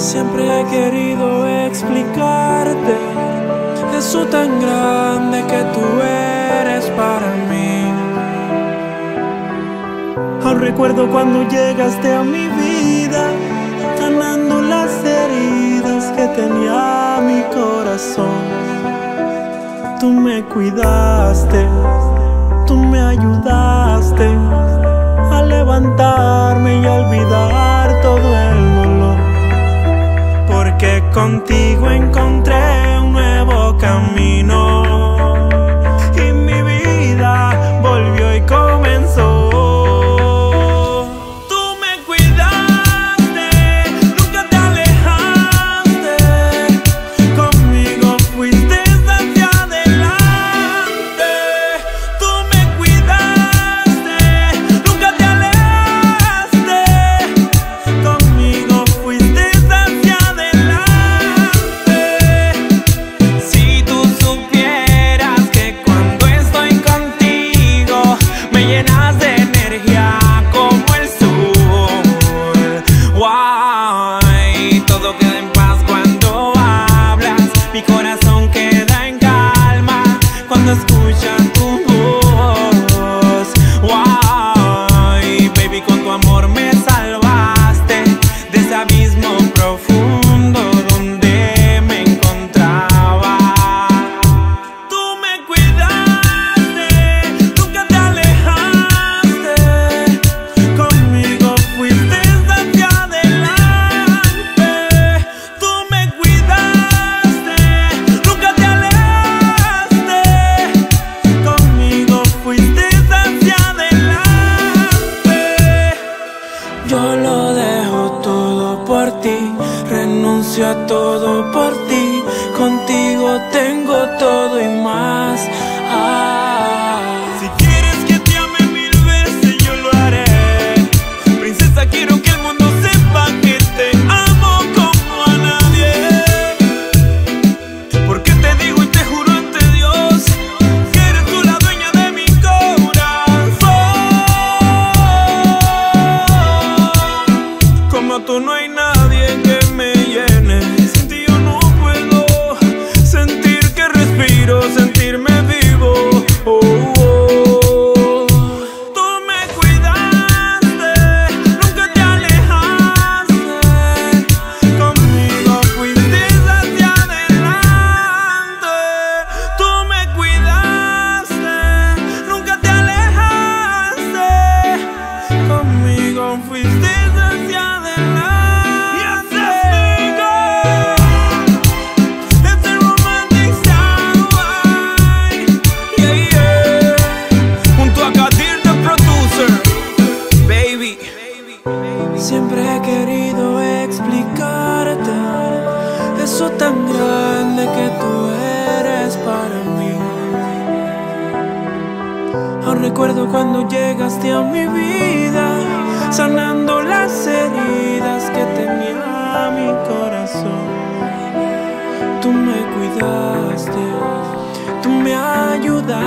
Siempre he querido explicarte eso tan grande que tú eres para mí. Aún recuerdo cuando llegaste a mi vida, sanando las heridas que tenía mi corazón. Tú me cuidaste, tú me ayudaste a levantarme y a olvidar. Contigo tengo todo y más. siempre he querido explicarte eso tan grande que tú eres para mí. Recuerdo cuando llegaste a mi vida, sanando las heridas que tenía mi corazón. Tú me cuidaste, tú me ayudaste.